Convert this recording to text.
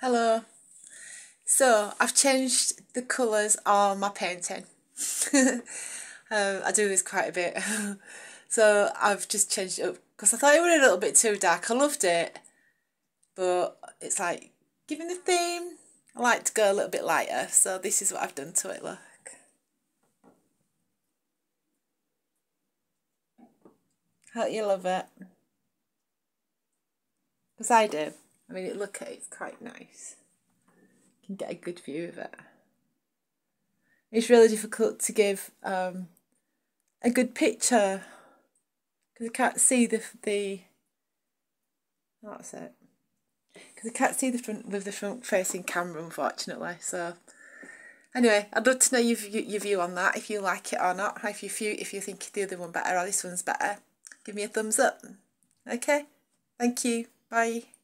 Hello. So I've changed the colours on my painting. um, I do this quite a bit. so I've just changed it up because I thought it was a little bit too dark. I loved it. But it's like, given the theme, I like to go a little bit lighter. So this is what I've done to it, look. Hope you love it. Because I do. I mean, look at it, it's quite nice. You can get a good view of it. It's really difficult to give um, a good picture because I can't see the the. That's it. Because I can't see the front with the front facing camera, unfortunately. So, anyway, I'd love to know your your view on that. If you like it or not. If you if you think the other one better or this one's better, give me a thumbs up. Okay. Thank you. Bye.